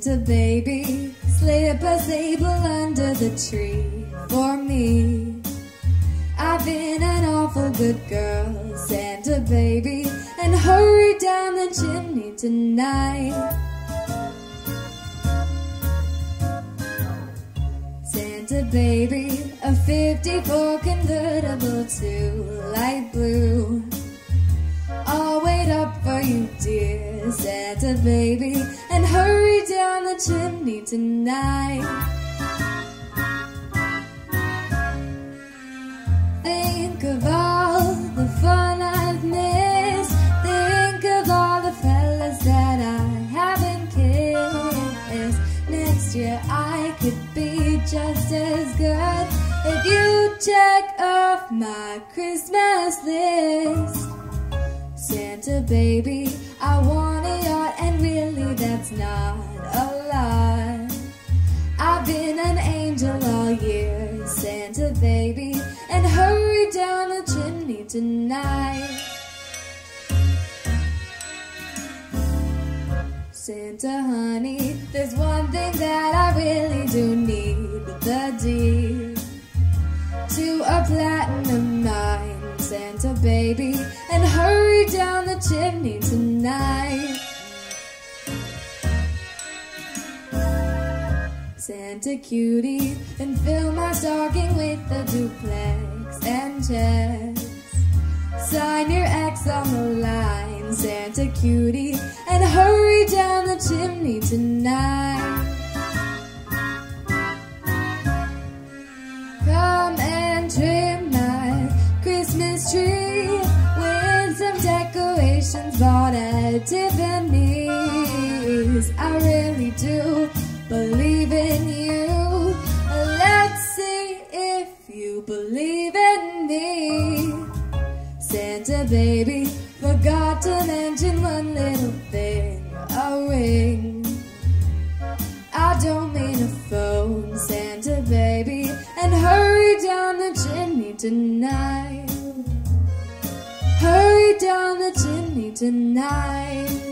Santa baby, slip a sable under the tree for me. I've been an awful good girl, Santa baby, and hurry down the chimney tonight. Santa baby, a 54 convertible too light blue. I'll wait up for you, dear Santa baby, chimney tonight. Think of all the fun I've missed. Think of all the fellas that I haven't kissed. Next year I could be just as good if you check off my Christmas list. Santa baby, I want a yacht, and really that's not a baby, and hurry down the chimney tonight. Santa honey, there's one thing that I really do need the deed to a platinum mine. Santa baby, and hurry down the chimney tonight. Santa cutie, and fill my stocking with the duplex and checks. Sign your X on the line, Santa cutie, and hurry down the chimney tonight. Come and trim my Christmas tree with some decorations bought at Tiffany's. I really do believe in you. Let's see if you believe in me. Santa baby, forgot to mention one little thing a ring. I don't mean a phone, Santa baby, and hurry down the chimney tonight. Hurry down the chimney tonight.